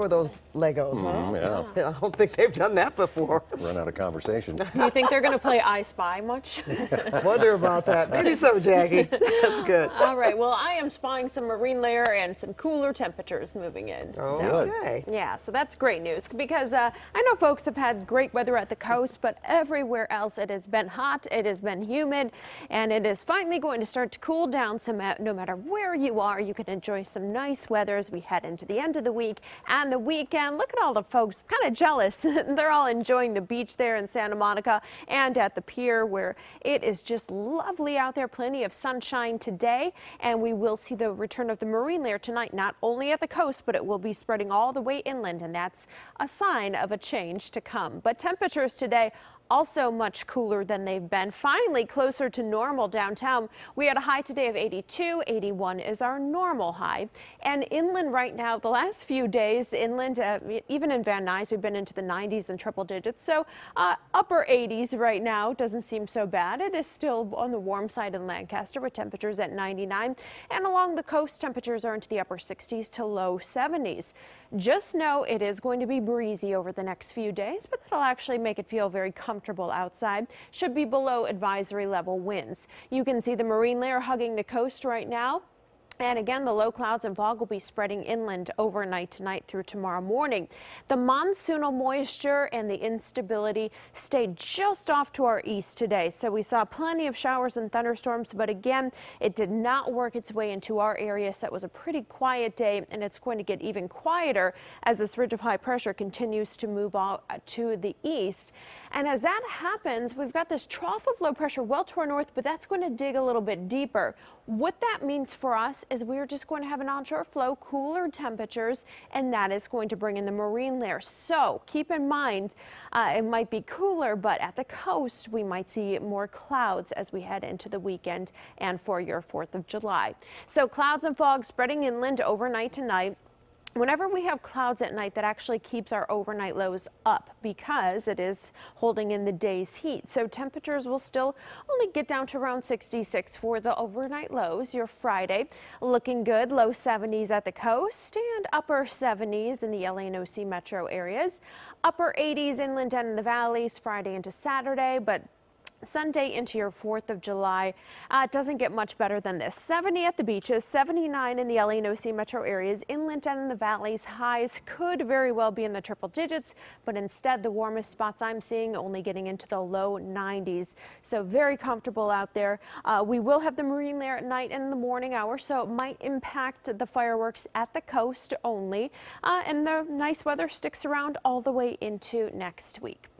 for those Legos, huh? Yeah, I don't think they've done that before. run out of conversation. Do you think they're going to play I Spy much? Wonder about that. Maybe so, Jackie. That's good. All right. Well, I am spying some marine layer and some cooler temperatures moving in. So, Okay. yeah, so that's great news because uh, I know folks have had great weather at the coast, but everywhere else it has been hot, it has been humid, and it is finally going to start to cool down some. uh, No matter where you are, you can enjoy some nice weather as we head into the end of the week and the weekend. Look at all the folks, kind of jealous. They're all enjoying the beach there in Santa Monica and at the pier where it is just lovely out there. Plenty of sunshine today, and we will see the return of the marine layer tonight, not only at the coast, but it will be spreading all the way inland, and that's a sign of a change to come. But temperatures today also much cooler than they've been. Finally, closer to normal downtown. We had a high today of 82. 81 is our normal high. And inland right now, the last few days, inland, uh, even in Van Nuys, we've been into the 90s and triple digits. So uh, upper 80s right now doesn't seem so bad. It is still on the warm side in Lancaster with temperatures at 99. And along the coast, temperatures are into the upper 60s to low 70s. Just know it is going to be breezy over the next few days, but that'll actually make it feel very comfortable outside. Should be below advisory level winds. You can see the marine layer hugging the coast right now. And again, the low clouds and fog will be spreading inland overnight tonight through tomorrow morning. The monsoonal moisture and the instability stayed just off to our east today. So we saw plenty of showers and thunderstorms, but again, it did not work its way into our area. So it was a pretty quiet day, and it's going to get even quieter as this ridge of high pressure continues to move out to the east. And as that happens, we've got this trough of low pressure well to our north, but that's going to dig a little bit deeper. What that means for us is we're just going to have an onshore flow, cooler temperatures, and that is going to bring in the marine layer. So keep in mind, uh, it might be cooler, but at the coast, we might see more clouds as we head into the weekend and for your 4th of July. So clouds and fog spreading inland overnight tonight. Whenever we have clouds at night, that actually keeps our overnight lows up because it is holding in the day's heat. So temperatures will still only get down to around 66 for the overnight lows. Your Friday looking good, low 70s at the coast and upper 70s in the LA and OC metro areas. Upper 80s inland and in the valleys Friday into Saturday, but Sunday into your 4th of July. Uh, it doesn't get much better than this. 70 at the beaches, 79 in the LA and OC metro areas. Inland and in the valleys, highs could very well be in the triple digits, but instead the warmest spots I'm seeing only getting into the low 90s. So very comfortable out there. Uh, we will have the marine layer at night and in the morning hours, so it might impact the fireworks at the coast only. Uh, and the nice weather sticks around all the way into next week.